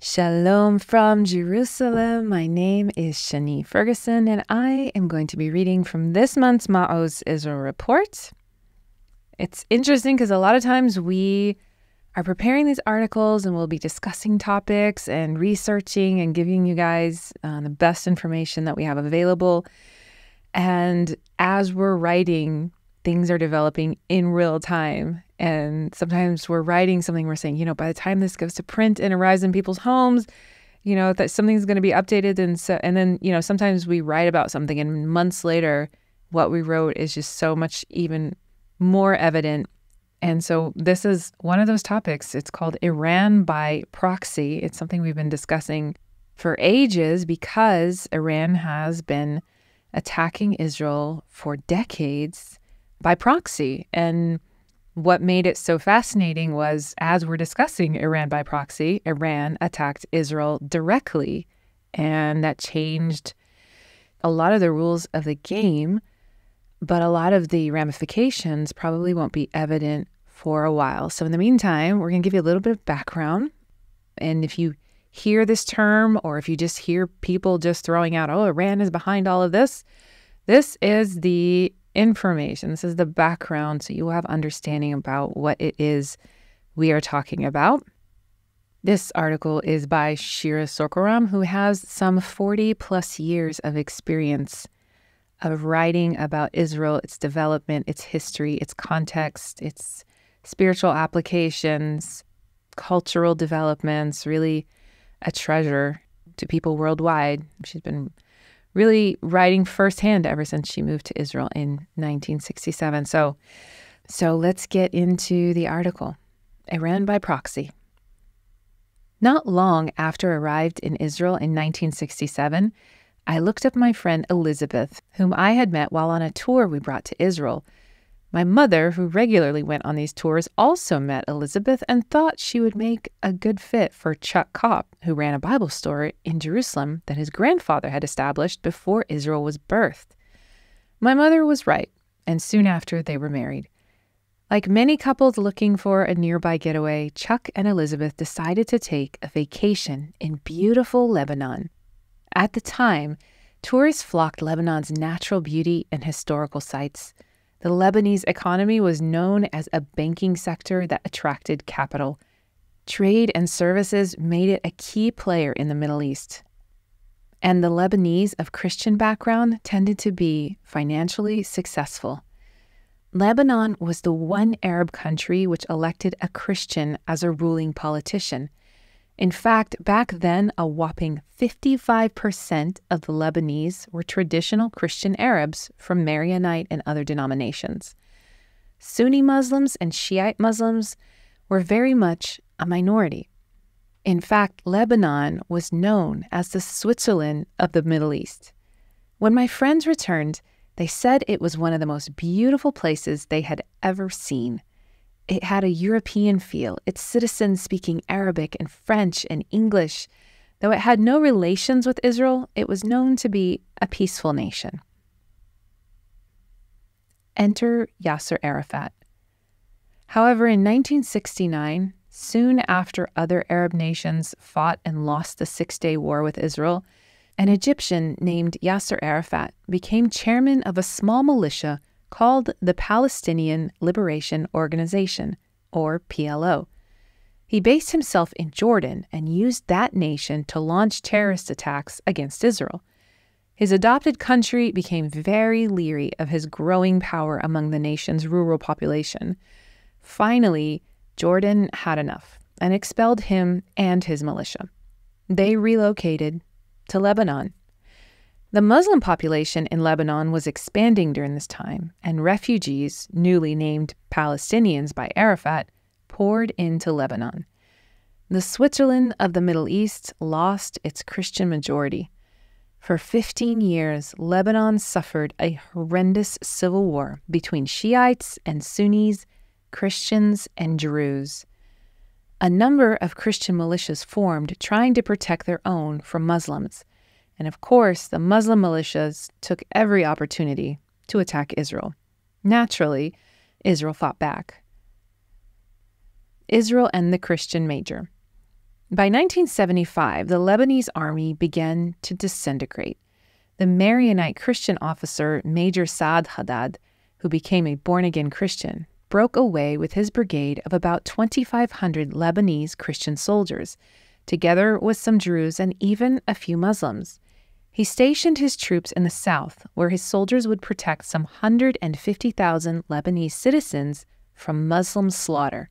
Shalom from Jerusalem. My name is Shani Ferguson, and I am going to be reading from this month's Maoz Israel Report. It's interesting because a lot of times we are preparing these articles and we'll be discussing topics and researching and giving you guys uh, the best information that we have available. And as we're writing, things are developing in real time. And sometimes we're writing something, we're saying, you know, by the time this goes to print and arrives in people's homes, you know, that something's going to be updated. And so, and then, you know, sometimes we write about something and months later, what we wrote is just so much even more evident. And so this is one of those topics. It's called Iran by proxy. It's something we've been discussing for ages because Iran has been attacking Israel for decades by proxy. And what made it so fascinating was as we're discussing Iran by proxy, Iran attacked Israel directly. And that changed a lot of the rules of the game, but a lot of the ramifications probably won't be evident for a while. So, in the meantime, we're going to give you a little bit of background. And if you hear this term, or if you just hear people just throwing out, oh, Iran is behind all of this, this is the information. This is the background so you have understanding about what it is we are talking about. This article is by Shira Sorko-Ram, who has some 40 plus years of experience of writing about Israel, its development, its history, its context, its spiritual applications, cultural developments, really a treasure to people worldwide. She's been really writing firsthand ever since she moved to Israel in 1967. So, so let's get into the article. Iran by proxy. Not long after arrived in Israel in 1967, I looked up my friend Elizabeth, whom I had met while on a tour we brought to Israel my mother, who regularly went on these tours, also met Elizabeth and thought she would make a good fit for Chuck Kopp, who ran a Bible store in Jerusalem that his grandfather had established before Israel was birthed. My mother was right, and soon after they were married. Like many couples looking for a nearby getaway, Chuck and Elizabeth decided to take a vacation in beautiful Lebanon. At the time, tourists flocked Lebanon's natural beauty and historical sites. The Lebanese economy was known as a banking sector that attracted capital. Trade and services made it a key player in the Middle East. And the Lebanese of Christian background tended to be financially successful. Lebanon was the one Arab country which elected a Christian as a ruling politician. In fact, back then, a whopping 55% of the Lebanese were traditional Christian Arabs from Maronite and other denominations. Sunni Muslims and Shiite Muslims were very much a minority. In fact, Lebanon was known as the Switzerland of the Middle East. When my friends returned, they said it was one of the most beautiful places they had ever seen. It had a European feel, its citizens speaking Arabic and French and English. Though it had no relations with Israel, it was known to be a peaceful nation. Enter Yasser Arafat. However, in 1969, soon after other Arab nations fought and lost the Six Day War with Israel, an Egyptian named Yasser Arafat became chairman of a small militia called the Palestinian Liberation Organization, or PLO. He based himself in Jordan and used that nation to launch terrorist attacks against Israel. His adopted country became very leery of his growing power among the nation's rural population. Finally, Jordan had enough and expelled him and his militia. They relocated to Lebanon. The Muslim population in Lebanon was expanding during this time, and refugees, newly named Palestinians by Arafat, poured into Lebanon. The Switzerland of the Middle East lost its Christian majority. For 15 years, Lebanon suffered a horrendous civil war between Shiites and Sunnis, Christians and Druze. A number of Christian militias formed trying to protect their own from Muslims. And of course, the Muslim militias took every opportunity to attack Israel. Naturally, Israel fought back. Israel and the Christian major. By 1975, the Lebanese army began to disintegrate. The Maronite Christian officer, Major Saad Haddad, who became a born again Christian, broke away with his brigade of about 2,500 Lebanese Christian soldiers, together with some Druze and even a few Muslims. He stationed his troops in the south, where his soldiers would protect some 150,000 Lebanese citizens from Muslim slaughter.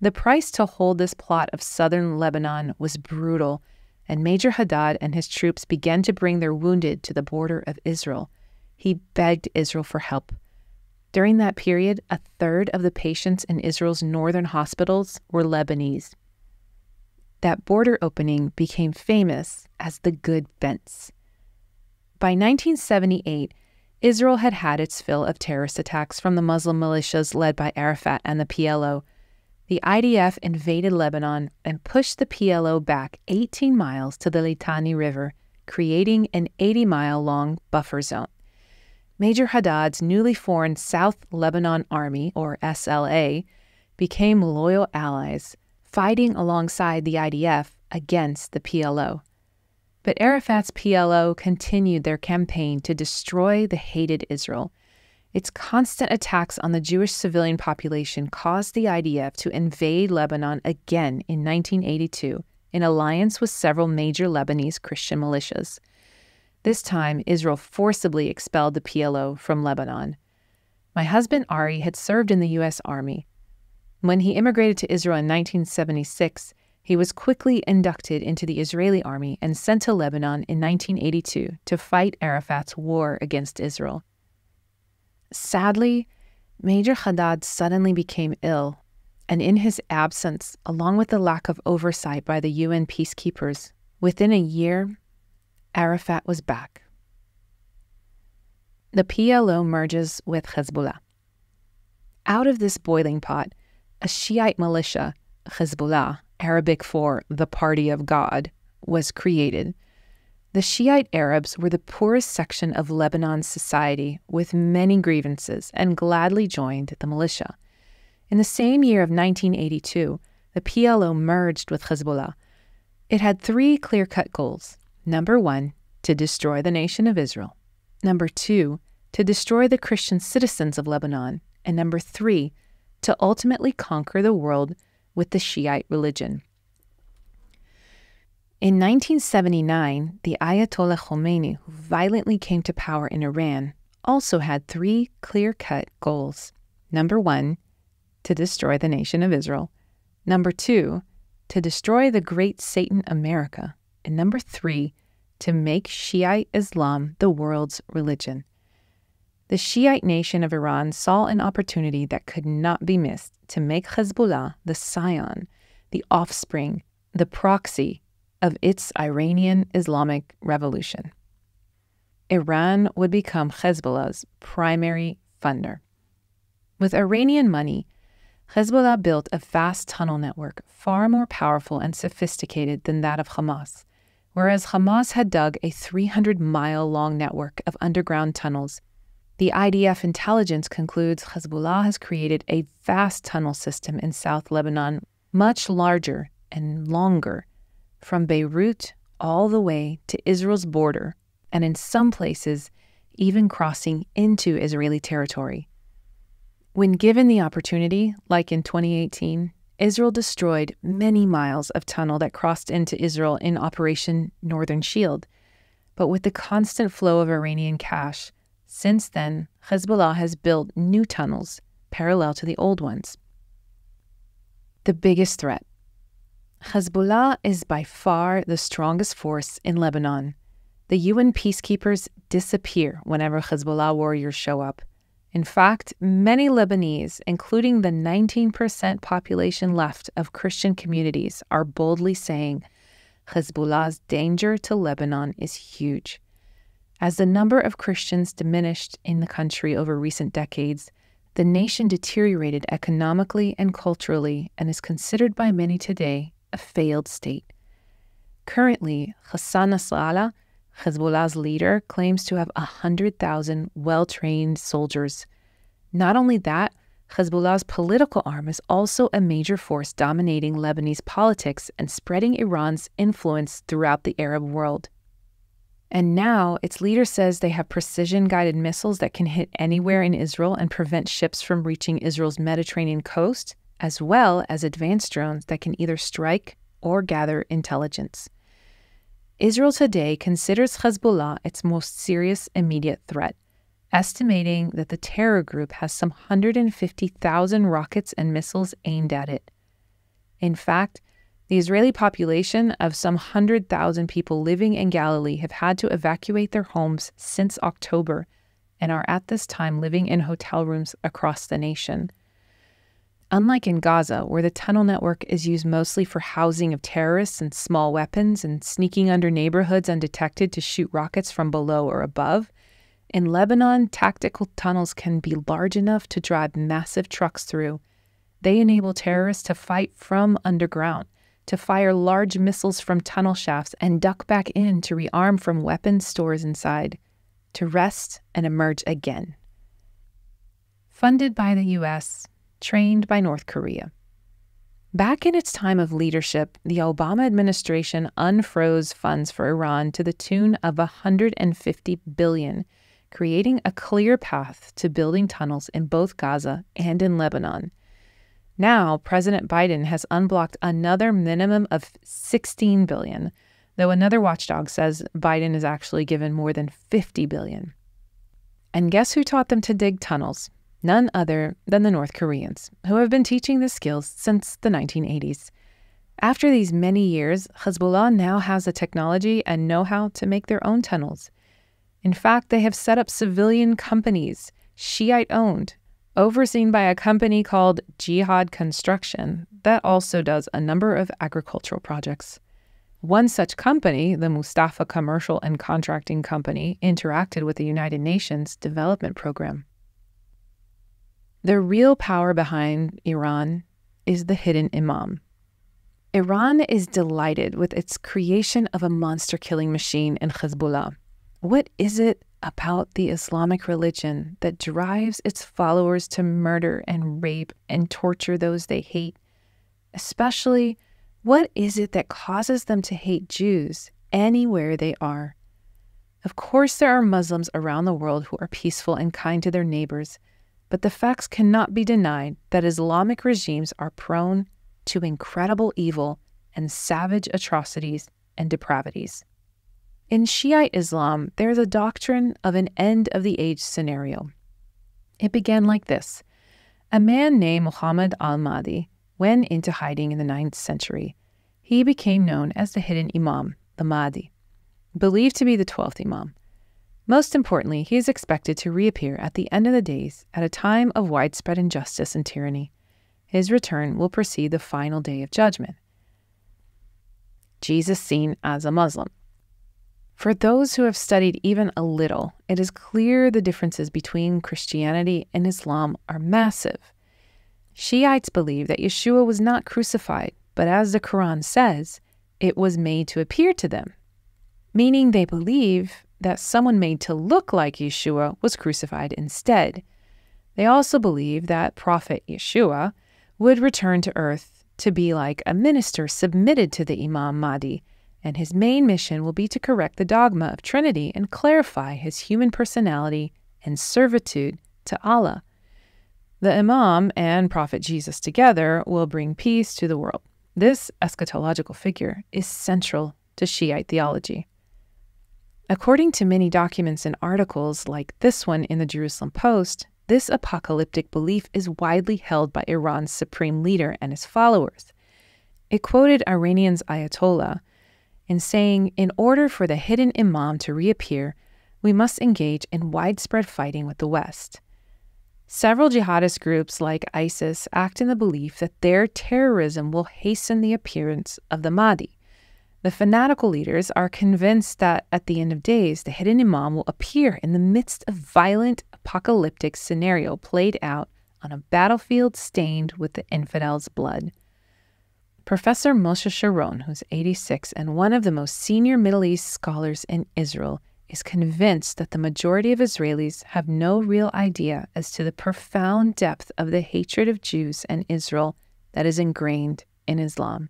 The price to hold this plot of southern Lebanon was brutal, and Major Haddad and his troops began to bring their wounded to the border of Israel. He begged Israel for help. During that period, a third of the patients in Israel's northern hospitals were Lebanese. That border opening became famous as the Good Fence. By 1978, Israel had had its fill of terrorist attacks from the Muslim militias led by Arafat and the PLO the IDF invaded Lebanon and pushed the PLO back 18 miles to the Litani River, creating an 80 mile long buffer zone. Major Haddad's newly formed South Lebanon Army, or SLA, became loyal allies, fighting alongside the IDF against the PLO. But Arafat's PLO continued their campaign to destroy the hated Israel its constant attacks on the Jewish civilian population caused the IDF to invade Lebanon again in 1982 in alliance with several major Lebanese Christian militias. This time, Israel forcibly expelled the PLO from Lebanon. My husband Ari had served in the U.S. Army. When he immigrated to Israel in 1976, he was quickly inducted into the Israeli army and sent to Lebanon in 1982 to fight Arafat's war against Israel. Sadly, Major Haddad suddenly became ill, and in his absence, along with the lack of oversight by the UN peacekeepers, within a year, Arafat was back. The PLO merges with Hezbollah. Out of this boiling pot, a Shiite militia, Hezbollah, Arabic for the Party of God, was created the Shiite Arabs were the poorest section of Lebanon's society with many grievances and gladly joined the militia. In the same year of 1982, the PLO merged with Hezbollah. It had three clear cut goals. Number one, to destroy the nation of Israel. Number two, to destroy the Christian citizens of Lebanon. And number three, to ultimately conquer the world with the Shiite religion. In 1979, the Ayatollah Khomeini, who violently came to power in Iran, also had three clear cut goals. Number one, to destroy the nation of Israel. Number two, to destroy the great Satan America. And number three, to make Shiite Islam the world's religion. The Shiite nation of Iran saw an opportunity that could not be missed to make Hezbollah the scion, the offspring, the proxy of its Iranian Islamic Revolution. Iran would become Hezbollah's primary funder. With Iranian money, Hezbollah built a vast tunnel network far more powerful and sophisticated than that of Hamas, whereas Hamas had dug a 300 mile long network of underground tunnels. The IDF intelligence concludes Hezbollah has created a vast tunnel system in South Lebanon, much larger and longer from Beirut all the way to Israel's border, and in some places, even crossing into Israeli territory. When given the opportunity, like in 2018, Israel destroyed many miles of tunnel that crossed into Israel in Operation Northern Shield. But with the constant flow of Iranian cash, since then, Hezbollah has built new tunnels parallel to the old ones. The biggest threat Hezbollah is by far the strongest force in Lebanon. The UN peacekeepers disappear whenever Hezbollah warriors show up. In fact, many Lebanese, including the 19% population left of Christian communities, are boldly saying Hezbollah's danger to Lebanon is huge. As the number of Christians diminished in the country over recent decades, the nation deteriorated economically and culturally and is considered by many today a failed state. Currently, Hassan Nasrallah, Hezbollah's leader, claims to have 100,000 well trained soldiers. Not only that, Hezbollah's political arm is also a major force dominating Lebanese politics and spreading Iran's influence throughout the Arab world. And now its leader says they have precision guided missiles that can hit anywhere in Israel and prevent ships from reaching Israel's Mediterranean coast, as well as advanced drones that can either strike or gather intelligence. Israel today considers Hezbollah its most serious immediate threat estimating that the terror group has some 150,000 rockets and missiles aimed at it. In fact, the Israeli population of some 100,000 people living in Galilee have had to evacuate their homes since October and are at this time living in hotel rooms across the nation. Unlike in Gaza, where the tunnel network is used mostly for housing of terrorists and small weapons and sneaking under neighborhoods undetected to shoot rockets from below or above, in Lebanon, tactical tunnels can be large enough to drive massive trucks through. They enable terrorists to fight from underground, to fire large missiles from tunnel shafts and duck back in to rearm from weapons stores inside, to rest and emerge again. Funded by the US, trained by North Korea. Back in its time of leadership, the Obama administration unfroze funds for Iran to the tune of 150 billion creating a clear path to building tunnels in both Gaza and in Lebanon. Now, President Biden has unblocked another minimum of 16 billion, though another watchdog says Biden is actually given more than 50 billion. And guess who taught them to dig tunnels? None other than the North Koreans, who have been teaching the skills since the 1980s. After these many years, Hezbollah now has the technology and know how to make their own tunnels. In fact, they have set up civilian companies, Shiite owned, overseen by a company called Jihad Construction that also does a number of agricultural projects. One such company, the Mustafa Commercial and Contracting Company, interacted with the United Nations Development Program. The real power behind Iran is the hidden imam. Iran is delighted with its creation of a monster killing machine in Hezbollah what is it about the Islamic religion that drives its followers to murder and rape and torture those they hate? Especially, what is it that causes them to hate Jews anywhere they are? Of course, there are Muslims around the world who are peaceful and kind to their neighbors, but the facts cannot be denied that Islamic regimes are prone to incredible evil and savage atrocities and depravities. In Shiite Islam, there is a doctrine of an end of the age scenario. It began like this A man named Muhammad al Mahdi went into hiding in the 9th century. He became known as the hidden Imam, the Mahdi, believed to be the 12th Imam. Most importantly, he is expected to reappear at the end of the days at a time of widespread injustice and tyranny. His return will precede the final day of judgment. Jesus seen as a Muslim. For those who have studied even a little, it is clear the differences between Christianity and Islam are massive. Shiites believe that Yeshua was not crucified, but as the Quran says, it was made to appear to them, meaning they believe that someone made to look like Yeshua was crucified instead. They also believe that Prophet Yeshua would return to earth to be like a minister submitted to the Imam Mahdi and his main mission will be to correct the dogma of Trinity and clarify his human personality and servitude to Allah. The Imam and Prophet Jesus together will bring peace to the world. This eschatological figure is central to Shiite theology. According to many documents and articles like this one in the Jerusalem Post, this apocalyptic belief is widely held by Iran's supreme leader and his followers. It quoted Iranian's Ayatollah, in saying, in order for the hidden Imam to reappear, we must engage in widespread fighting with the West. Several jihadist groups like ISIS act in the belief that their terrorism will hasten the appearance of the Mahdi. The fanatical leaders are convinced that at the end of days, the hidden Imam will appear in the midst of violent apocalyptic scenario played out on a battlefield stained with the infidels' blood. Professor Moshe Sharon, who's 86 and one of the most senior Middle East scholars in Israel, is convinced that the majority of Israelis have no real idea as to the profound depth of the hatred of Jews and Israel that is ingrained in Islam.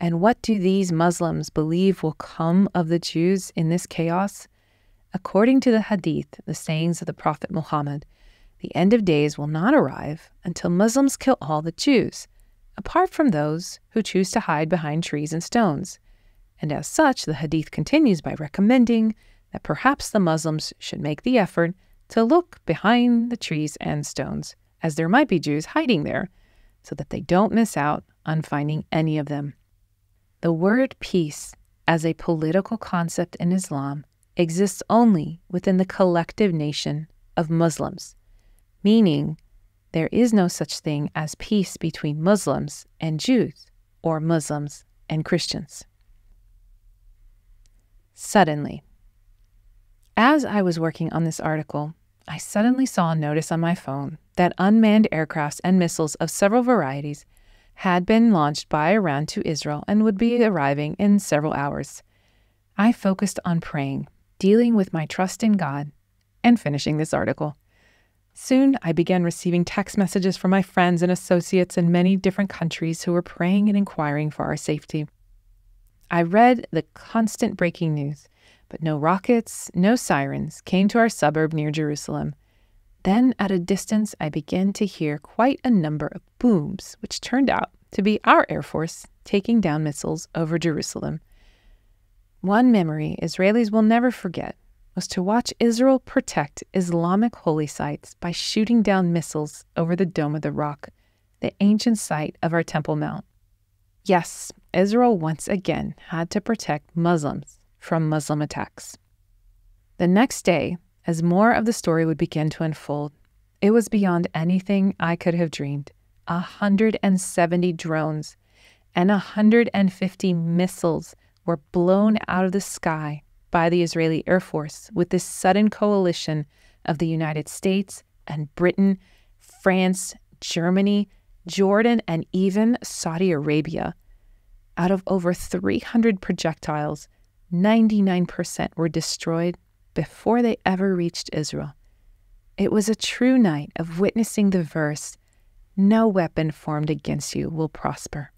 And what do these Muslims believe will come of the Jews in this chaos? According to the Hadith, the sayings of the Prophet Muhammad, the end of days will not arrive until Muslims kill all the Jews, apart from those who choose to hide behind trees and stones. And as such, the Hadith continues by recommending that perhaps the Muslims should make the effort to look behind the trees and stones, as there might be Jews hiding there, so that they don't miss out on finding any of them. The word peace, as a political concept in Islam, exists only within the collective nation of Muslims, meaning there is no such thing as peace between Muslims and Jews or Muslims and Christians. Suddenly, as I was working on this article, I suddenly saw a notice on my phone that unmanned aircrafts and missiles of several varieties had been launched by Iran to Israel and would be arriving in several hours. I focused on praying, dealing with my trust in God, and finishing this article. Soon, I began receiving text messages from my friends and associates in many different countries who were praying and inquiring for our safety. I read the constant breaking news but no rockets, no sirens came to our suburb near Jerusalem. Then, at a distance, I began to hear quite a number of booms, which turned out to be our Air Force taking down missiles over Jerusalem. One memory Israelis will never forget was to watch Israel protect Islamic holy sites by shooting down missiles over the Dome of the Rock, the ancient site of our Temple Mount. Yes, Israel once again had to protect Muslims from Muslim attacks. The next day, as more of the story would begin to unfold, it was beyond anything I could have dreamed. 170 drones and 150 missiles were blown out of the sky by the Israeli Air Force with this sudden coalition of the United States and Britain, France, Germany, Jordan, and even Saudi Arabia. Out of over 300 projectiles, 99% were destroyed before they ever reached Israel. It was a true night of witnessing the verse, No weapon formed against you will prosper.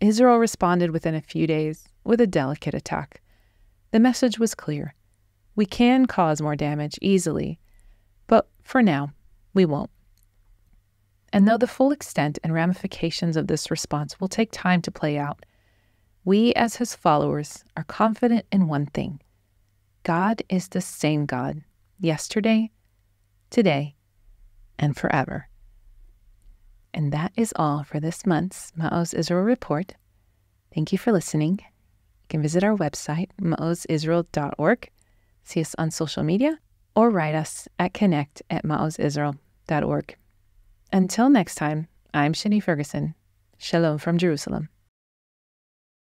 Israel responded within a few days with a delicate attack. The message was clear we can cause more damage easily, but for now, we won't. And though the full extent and ramifications of this response will take time to play out, we, as his followers, are confident in one thing God is the same God yesterday, today, and forever. And that is all for this month's Maoz Israel Report. Thank you for listening. Can visit our website, maozisrael.org, see us on social media, or write us at connect at maozisrael.org. Until next time, I'm Shani Ferguson. Shalom from Jerusalem.